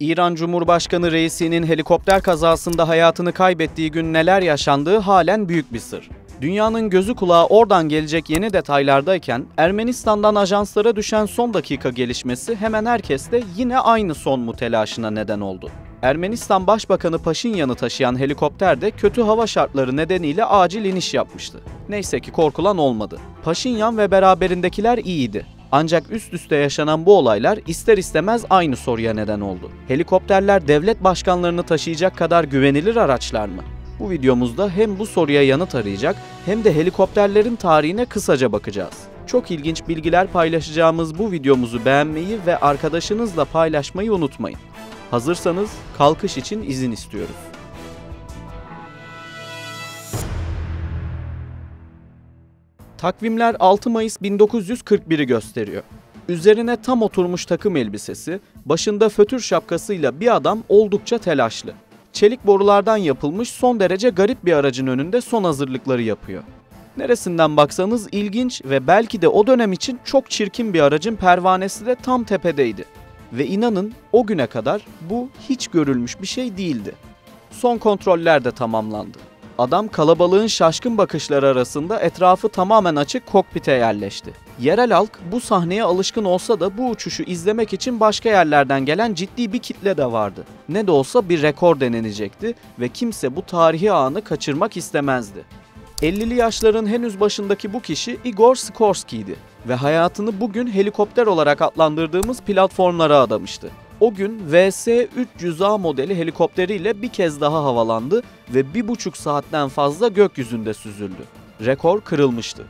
İran Cumhurbaşkanı reisinin helikopter kazasında hayatını kaybettiği gün neler yaşandığı halen büyük bir sır. Dünyanın gözü kulağı oradan gelecek yeni detaylardayken Ermenistan'dan ajanslara düşen son dakika gelişmesi hemen herkeste yine aynı son mu telaşına neden oldu. Ermenistan Başbakanı Paşinyan'ı taşıyan helikopter de kötü hava şartları nedeniyle acil iniş yapmıştı. Neyse ki korkulan olmadı. Paşinyan ve beraberindekiler iyiydi. Ancak üst üste yaşanan bu olaylar ister istemez aynı soruya neden oldu. Helikopterler devlet başkanlarını taşıyacak kadar güvenilir araçlar mı? Bu videomuzda hem bu soruya yanıt arayacak hem de helikopterlerin tarihine kısaca bakacağız. Çok ilginç bilgiler paylaşacağımız bu videomuzu beğenmeyi ve arkadaşınızla paylaşmayı unutmayın. Hazırsanız kalkış için izin istiyoruz. Takvimler 6 Mayıs 1941'i gösteriyor. Üzerine tam oturmuş takım elbisesi, başında fötür şapkasıyla bir adam oldukça telaşlı. Çelik borulardan yapılmış son derece garip bir aracın önünde son hazırlıkları yapıyor. Neresinden baksanız ilginç ve belki de o dönem için çok çirkin bir aracın pervanesi de tam tepedeydi. Ve inanın o güne kadar bu hiç görülmüş bir şey değildi. Son kontroller de tamamlandı. Adam kalabalığın şaşkın bakışları arasında etrafı tamamen açık kokpite yerleşti. Yerel halk bu sahneye alışkın olsa da bu uçuşu izlemek için başka yerlerden gelen ciddi bir kitle de vardı. Ne de olsa bir rekor denenecekti ve kimse bu tarihi anı kaçırmak istemezdi. 50'li yaşların henüz başındaki bu kişi Igor Sikorsky'ydi ve hayatını bugün helikopter olarak adlandırdığımız platformlara adamıştı. O gün VS-300A modeli helikopteriyle bir kez daha havalandı ve bir buçuk saatten fazla gökyüzünde süzüldü. Rekor kırılmıştı.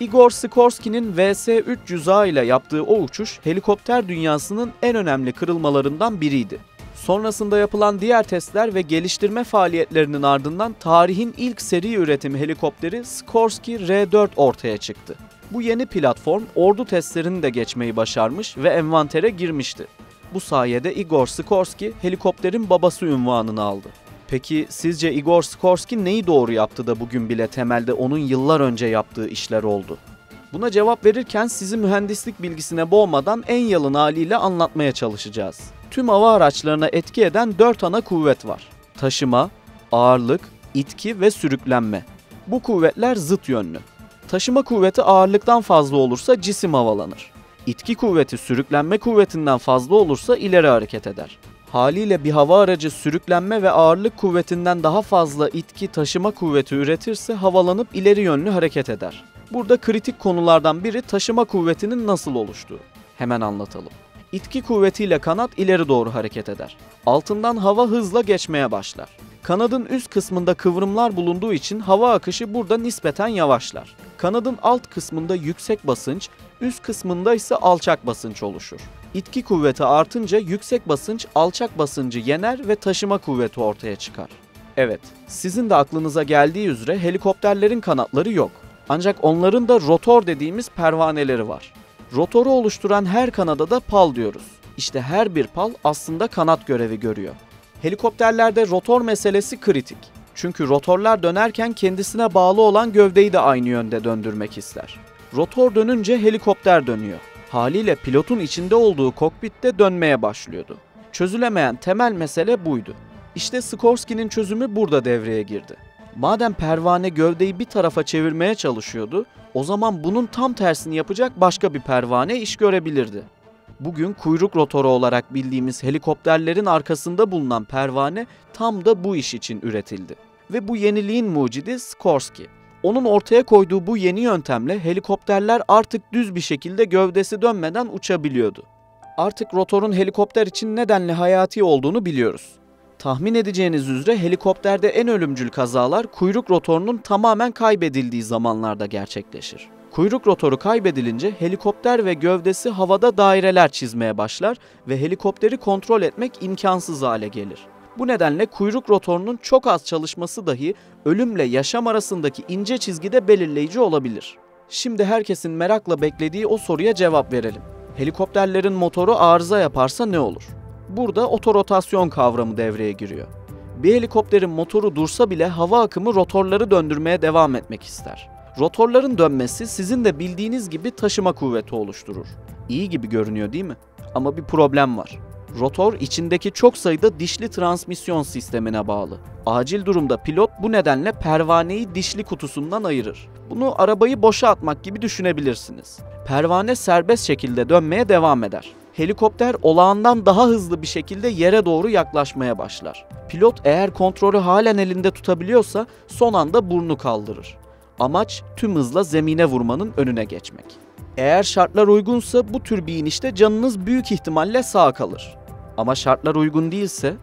Igor Sikorsky'nin VS-300A ile yaptığı o uçuş helikopter dünyasının en önemli kırılmalarından biriydi. Sonrasında yapılan diğer testler ve geliştirme faaliyetlerinin ardından tarihin ilk seri üretimi helikopteri Sikorsky R4 ortaya çıktı. Bu yeni platform ordu testlerini de geçmeyi başarmış ve envantere girmişti. Bu sayede Igor Sikorsky helikopterin babası unvanını aldı. Peki sizce Igor Sikorsky neyi doğru yaptı da bugün bile temelde onun yıllar önce yaptığı işler oldu? Buna cevap verirken sizi mühendislik bilgisine boğmadan en yalın haliyle anlatmaya çalışacağız. Tüm hava araçlarına etki eden 4 ana kuvvet var. Taşıma, ağırlık, itki ve sürüklenme. Bu kuvvetler zıt yönlü. Taşıma kuvveti ağırlıktan fazla olursa cisim havalanır. İtki kuvveti sürüklenme kuvvetinden fazla olursa ileri hareket eder. Haliyle bir hava aracı sürüklenme ve ağırlık kuvvetinden daha fazla itki taşıma kuvveti üretirse havalanıp ileri yönlü hareket eder. Burada kritik konulardan biri taşıma kuvvetinin nasıl oluştuğu. Hemen anlatalım. İtki kuvvetiyle kanat ileri doğru hareket eder. Altından hava hızla geçmeye başlar. Kanadın üst kısmında kıvrımlar bulunduğu için hava akışı burada nispeten yavaşlar. Kanadın alt kısmında yüksek basınç, üst kısmında ise alçak basınç oluşur. İtki kuvveti artınca yüksek basınç alçak basıncı yener ve taşıma kuvveti ortaya çıkar. Evet, sizin de aklınıza geldiği üzere helikopterlerin kanatları yok. Ancak onların da rotor dediğimiz pervaneleri var. Rotoru oluşturan her kanada da pal diyoruz. İşte her bir pal aslında kanat görevi görüyor. Helikopterlerde rotor meselesi kritik. Çünkü rotorlar dönerken kendisine bağlı olan gövdeyi de aynı yönde döndürmek ister. Rotor dönünce helikopter dönüyor. Haliyle pilotun içinde olduğu kokpitte dönmeye başlıyordu. Çözülemeyen temel mesele buydu. İşte Skorsky'nin çözümü burada devreye girdi. Madem pervane gövdeyi bir tarafa çevirmeye çalışıyordu, o zaman bunun tam tersini yapacak başka bir pervane iş görebilirdi. Bugün kuyruk rotoru olarak bildiğimiz helikopterlerin arkasında bulunan pervane tam da bu iş için üretildi. Ve bu yeniliğin mucidi Skorsky. Onun ortaya koyduğu bu yeni yöntemle helikopterler artık düz bir şekilde gövdesi dönmeden uçabiliyordu. Artık rotorun helikopter için nedenle hayati olduğunu biliyoruz. Tahmin edeceğiniz üzere helikopterde en ölümcül kazalar kuyruk rotorunun tamamen kaybedildiği zamanlarda gerçekleşir. Kuyruk rotoru kaybedilince helikopter ve gövdesi havada daireler çizmeye başlar ve helikopteri kontrol etmek imkansız hale gelir. Bu nedenle kuyruk rotorunun çok az çalışması dahi ölümle yaşam arasındaki ince çizgide belirleyici olabilir. Şimdi herkesin merakla beklediği o soruya cevap verelim. Helikopterlerin motoru arıza yaparsa ne olur? Burada otorotasyon kavramı devreye giriyor. Bir helikopterin motoru dursa bile hava akımı rotorları döndürmeye devam etmek ister. Rotorların dönmesi sizin de bildiğiniz gibi taşıma kuvveti oluşturur. İyi gibi görünüyor değil mi? Ama bir problem var. Rotor içindeki çok sayıda dişli transmisyon sistemine bağlı. Acil durumda pilot bu nedenle pervaneyi dişli kutusundan ayırır. Bunu arabayı boşa atmak gibi düşünebilirsiniz. Pervane serbest şekilde dönmeye devam eder. Helikopter olağandan daha hızlı bir şekilde yere doğru yaklaşmaya başlar. Pilot eğer kontrolü halen elinde tutabiliyorsa son anda burnu kaldırır. Amaç tüm hızla zemine vurmanın önüne geçmek. Eğer şartlar uygunsa bu tür bir inişte canınız büyük ihtimalle sağ kalır. Ama şartlar uygun değilse,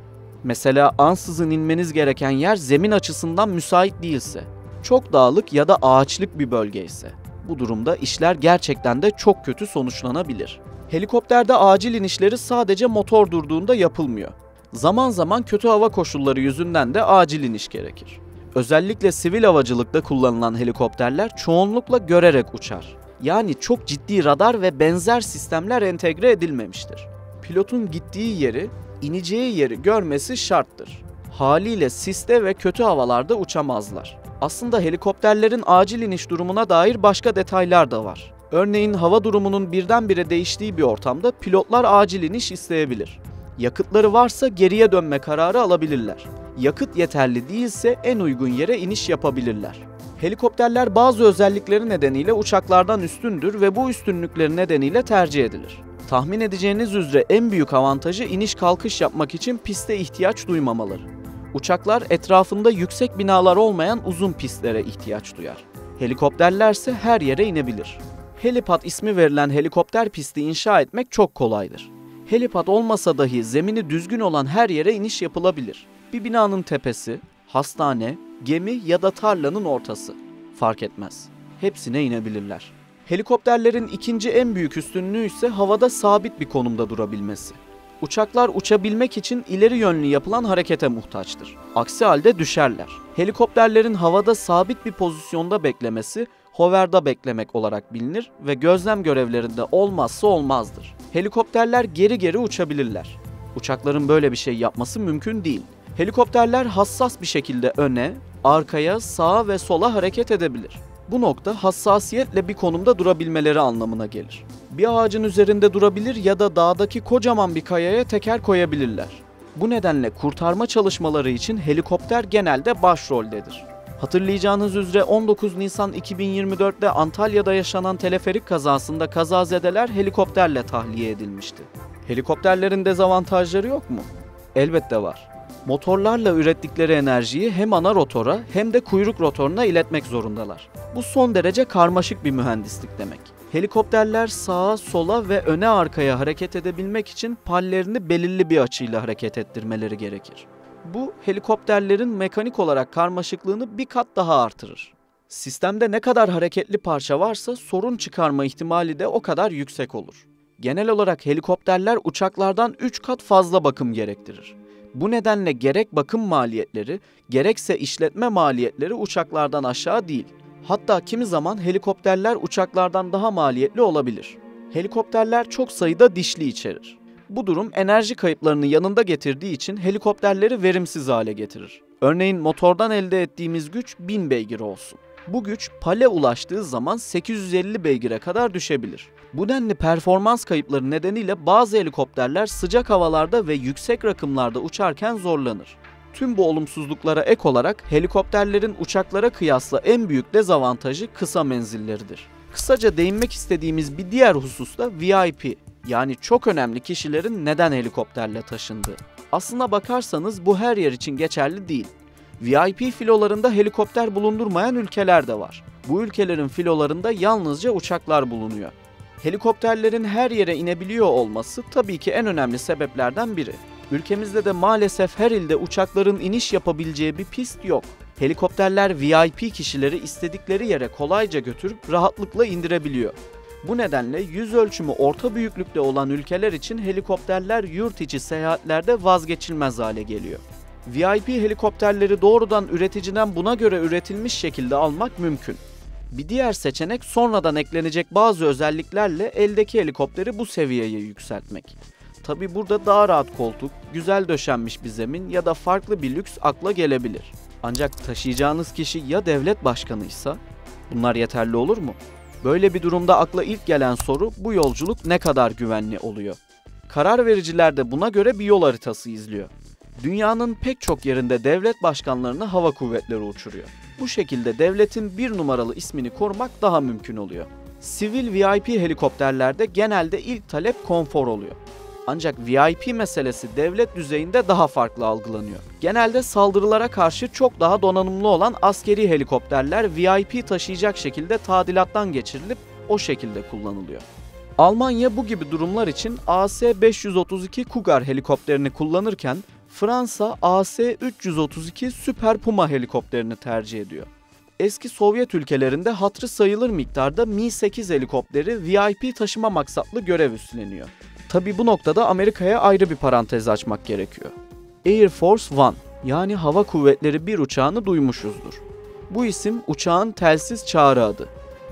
mesela ansızın inmeniz gereken yer zemin açısından müsait değilse, çok dağlık ya da ağaçlık bir bölge ise, bu durumda işler gerçekten de çok kötü sonuçlanabilir. Helikopterde acil inişleri sadece motor durduğunda yapılmıyor. Zaman zaman kötü hava koşulları yüzünden de acil iniş gerekir. Özellikle sivil havacılıkta kullanılan helikopterler çoğunlukla görerek uçar. Yani çok ciddi radar ve benzer sistemler entegre edilmemiştir. Pilotun gittiği yeri, ineceği yeri görmesi şarttır. Haliyle siste ve kötü havalarda uçamazlar. Aslında helikopterlerin acil iniş durumuna dair başka detaylar da var. Örneğin hava durumunun birdenbire değiştiği bir ortamda pilotlar acil iniş isteyebilir. Yakıtları varsa geriye dönme kararı alabilirler. Yakıt yeterli değilse en uygun yere iniş yapabilirler. Helikopterler bazı özellikleri nedeniyle uçaklardan üstündür ve bu üstünlükleri nedeniyle tercih edilir. Tahmin edeceğiniz üzere en büyük avantajı iniş kalkış yapmak için piste ihtiyaç duymamaları. Uçaklar etrafında yüksek binalar olmayan uzun pistlere ihtiyaç duyar. Helikopterlerse her yere inebilir. Helipad ismi verilen helikopter pisti inşa etmek çok kolaydır. Helipad olmasa dahi zemini düzgün olan her yere iniş yapılabilir. Bir binanın tepesi, hastane, gemi ya da tarlanın ortası. Fark etmez. Hepsine inebilirler. Helikopterlerin ikinci en büyük üstünlüğü ise havada sabit bir konumda durabilmesi. Uçaklar uçabilmek için ileri yönlü yapılan harekete muhtaçtır. Aksi halde düşerler. Helikopterlerin havada sabit bir pozisyonda beklemesi hoverda beklemek olarak bilinir ve gözlem görevlerinde olmazsa olmazdır. Helikopterler geri geri uçabilirler. Uçakların böyle bir şey yapması mümkün değil. Helikopterler hassas bir şekilde öne, arkaya, sağa ve sola hareket edebilir. Bu nokta hassasiyetle bir konumda durabilmeleri anlamına gelir. Bir ağacın üzerinde durabilir ya da dağdaki kocaman bir kayaya teker koyabilirler. Bu nedenle kurtarma çalışmaları için helikopter genelde başroldedir. Hatırlayacağınız üzere 19 Nisan 2024'te Antalya'da yaşanan teleferik kazasında kazazedeler helikopterle tahliye edilmişti. Helikopterlerin dezavantajları yok mu? Elbette var. Motorlarla ürettikleri enerjiyi hem ana rotora hem de kuyruk rotoruna iletmek zorundalar. Bu son derece karmaşık bir mühendislik demek. Helikopterler sağa, sola ve öne arkaya hareket edebilmek için pallerini belirli bir açıyla hareket ettirmeleri gerekir. Bu helikopterlerin mekanik olarak karmaşıklığını bir kat daha artırır. Sistemde ne kadar hareketli parça varsa sorun çıkarma ihtimali de o kadar yüksek olur. Genel olarak helikopterler uçaklardan 3 kat fazla bakım gerektirir. Bu nedenle gerek bakım maliyetleri, gerekse işletme maliyetleri uçaklardan aşağı değil. Hatta kimi zaman helikopterler uçaklardan daha maliyetli olabilir. Helikopterler çok sayıda dişli içerir. Bu durum enerji kayıplarını yanında getirdiği için helikopterleri verimsiz hale getirir. Örneğin motordan elde ettiğimiz güç 1000 beygir olsun. Bu güç pale ulaştığı zaman 850 beygire kadar düşebilir. Bu denli performans kayıpları nedeniyle bazı helikopterler sıcak havalarda ve yüksek rakımlarda uçarken zorlanır. Tüm bu olumsuzluklara ek olarak helikopterlerin uçaklara kıyasla en büyük dezavantajı kısa menzilleridir. Kısaca değinmek istediğimiz bir diğer husus da VIP yani çok önemli kişilerin neden helikopterle taşındığı. Aslına bakarsanız bu her yer için geçerli değil. VIP filolarında helikopter bulundurmayan ülkeler de var. Bu ülkelerin filolarında yalnızca uçaklar bulunuyor. Helikopterlerin her yere inebiliyor olması tabii ki en önemli sebeplerden biri. Ülkemizde de maalesef her ilde uçakların iniş yapabileceği bir pist yok. Helikopterler VIP kişileri istedikleri yere kolayca götürüp rahatlıkla indirebiliyor. Bu nedenle yüz ölçümü orta büyüklükte olan ülkeler için helikopterler yurt içi seyahatlerde vazgeçilmez hale geliyor. VIP helikopterleri doğrudan üreticiden buna göre üretilmiş şekilde almak mümkün. Bir diğer seçenek sonradan eklenecek bazı özelliklerle eldeki helikopteri bu seviyeye yükseltmek. Tabi burada daha rahat koltuk, güzel döşenmiş bir zemin ya da farklı bir lüks akla gelebilir. Ancak taşıyacağınız kişi ya devlet başkanıysa bunlar yeterli olur mu? Böyle bir durumda akla ilk gelen soru bu yolculuk ne kadar güvenli oluyor? Karar vericiler de buna göre bir yol haritası izliyor. Dünyanın pek çok yerinde devlet başkanlarını hava kuvvetleri uçuruyor. Bu şekilde devletin bir numaralı ismini korumak daha mümkün oluyor. Sivil VIP helikopterlerde genelde ilk talep konfor oluyor. Ancak VIP meselesi devlet düzeyinde daha farklı algılanıyor. Genelde saldırılara karşı çok daha donanımlı olan askeri helikopterler VIP taşıyacak şekilde tadilattan geçirilip o şekilde kullanılıyor. Almanya bu gibi durumlar için AS-532 Cougar helikopterini kullanırken Fransa AS-332 Super Puma helikopterini tercih ediyor. Eski Sovyet ülkelerinde hatırı sayılır miktarda Mi-8 helikopteri VIP taşıma maksatlı görev üstleniyor. Tabi bu noktada Amerika'ya ayrı bir parantez açmak gerekiyor. Air Force One yani Hava Kuvvetleri bir uçağını duymuşuzdur. Bu isim uçağın telsiz çağrı adı.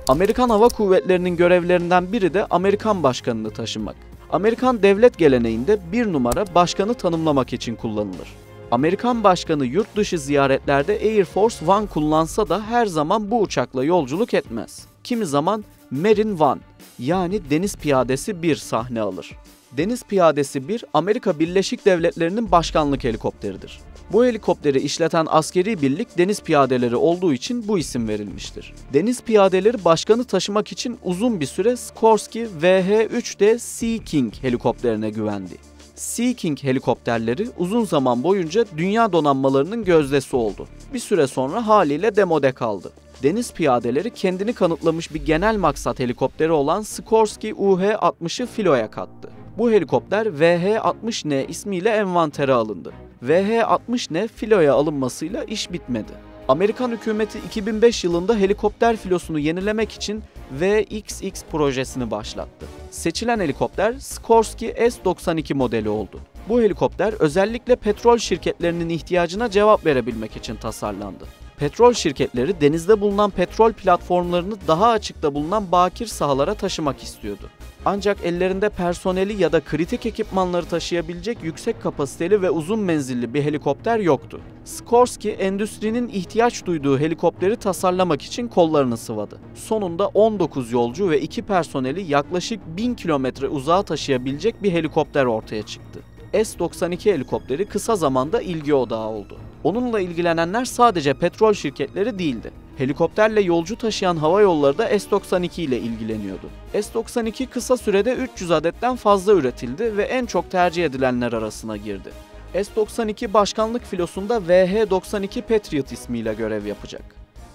Amerikan Hava Kuvvetleri'nin görevlerinden biri de Amerikan başkanını taşımak. Amerikan devlet geleneğinde bir numara başkanı tanımlamak için kullanılır. Amerikan başkanı yurt dışı ziyaretlerde Air Force One kullansa da her zaman bu uçakla yolculuk etmez. Kimi zaman Marine One yani deniz piyadesi 1 sahne alır. Deniz Piyadesi 1 Amerika Birleşik Devletleri'nin başkanlık helikopteridir. Bu helikopteri işleten askeri birlik deniz piyadeleri olduğu için bu isim verilmiştir. Deniz piyadeleri başkanı taşımak için uzun bir süre Skorsky VH-3D Sea King helikopterine güvendi. Sea King helikopterleri uzun zaman boyunca dünya donanmalarının gözdesi oldu. Bir süre sonra haliyle demode kaldı. Deniz piyadeleri kendini kanıtlamış bir genel maksat helikopteri olan Skorsky UH-60'ı filoya kattı. Bu helikopter VH-60N ismiyle envantere alındı. VH-60N filoya alınmasıyla iş bitmedi. Amerikan hükümeti 2005 yılında helikopter filosunu yenilemek için VXX projesini başlattı. Seçilen helikopter Skorsky S-92 modeli oldu. Bu helikopter özellikle petrol şirketlerinin ihtiyacına cevap verebilmek için tasarlandı. Petrol şirketleri denizde bulunan petrol platformlarını daha açıkta bulunan bakir sahalara taşımak istiyordu. Ancak ellerinde personeli ya da kritik ekipmanları taşıyabilecek yüksek kapasiteli ve uzun menzilli bir helikopter yoktu. Skorsky, endüstrinin ihtiyaç duyduğu helikopteri tasarlamak için kollarını sıvadı. Sonunda 19 yolcu ve 2 personeli yaklaşık 1000 kilometre uzağa taşıyabilecek bir helikopter ortaya çıktı. S-92 helikopteri kısa zamanda ilgi odağı oldu. Onunla ilgilenenler sadece petrol şirketleri değildi. Helikopterle yolcu taşıyan hava yolları da S-92 ile ilgileniyordu. S-92 kısa sürede 300 adetten fazla üretildi ve en çok tercih edilenler arasına girdi. S-92 başkanlık filosunda VH-92 Patriot ismiyle görev yapacak.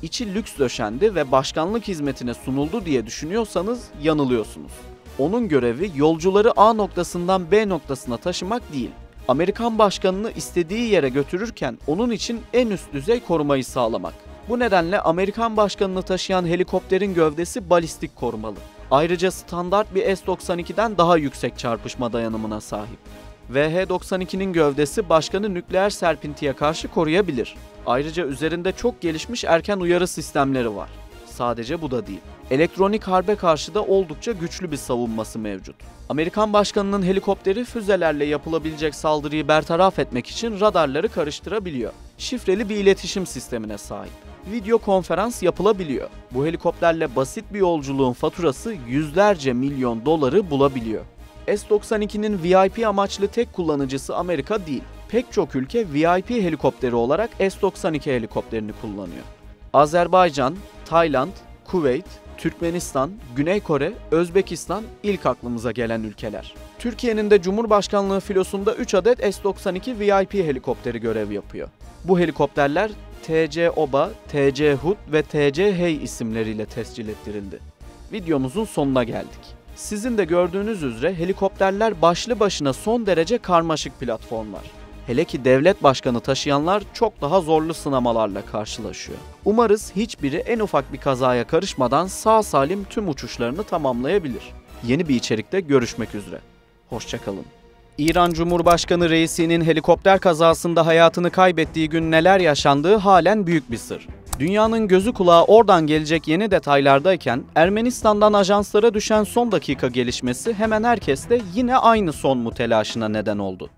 İçi lüks döşendi ve başkanlık hizmetine sunuldu diye düşünüyorsanız yanılıyorsunuz. Onun görevi yolcuları A noktasından B noktasına taşımak değil. Amerikan başkanını istediği yere götürürken onun için en üst düzey korumayı sağlamak. Bu nedenle Amerikan başkanını taşıyan helikopterin gövdesi balistik korumalı. Ayrıca standart bir S-92'den daha yüksek çarpışma dayanımına sahip. VH-92'nin gövdesi başkanı nükleer serpintiye karşı koruyabilir. Ayrıca üzerinde çok gelişmiş erken uyarı sistemleri var. Sadece bu da değil. Elektronik harbe karşı da oldukça güçlü bir savunması mevcut. Amerikan başkanının helikopteri füzelerle yapılabilecek saldırıyı bertaraf etmek için radarları karıştırabiliyor. Şifreli bir iletişim sistemine sahip. Video konferans yapılabiliyor. Bu helikopterle basit bir yolculuğun faturası yüzlerce milyon doları bulabiliyor. S-92'nin VIP amaçlı tek kullanıcısı Amerika değil. Pek çok ülke VIP helikopteri olarak S-92 helikopterini kullanıyor. Azerbaycan, Tayland, Kuveyt, Türkmenistan, Güney Kore, Özbekistan ilk aklımıza gelen ülkeler. Türkiye'nin de Cumhurbaşkanlığı filosunda 3 adet S-92 VIP helikopteri görev yapıyor. Bu helikopterler TC Oba, TC Hud ve TC Hey isimleriyle tescil ettirildi. Videomuzun sonuna geldik. Sizin de gördüğünüz üzere helikopterler başlı başına son derece karmaşık platformlar. Hele ki devlet başkanı taşıyanlar çok daha zorlu sınamalarla karşılaşıyor. Umarız hiçbiri en ufak bir kazaya karışmadan sağ salim tüm uçuşlarını tamamlayabilir. Yeni bir içerikte görüşmek üzere. Hoşçakalın. İran Cumhurbaşkanı Reisi'nin helikopter kazasında hayatını kaybettiği gün neler yaşandığı halen büyük bir sır. Dünyanın gözü kulağı oradan gelecek yeni detaylardayken Ermenistan'dan ajanslara düşen son dakika gelişmesi hemen herkeste yine aynı son mu telaşına neden oldu.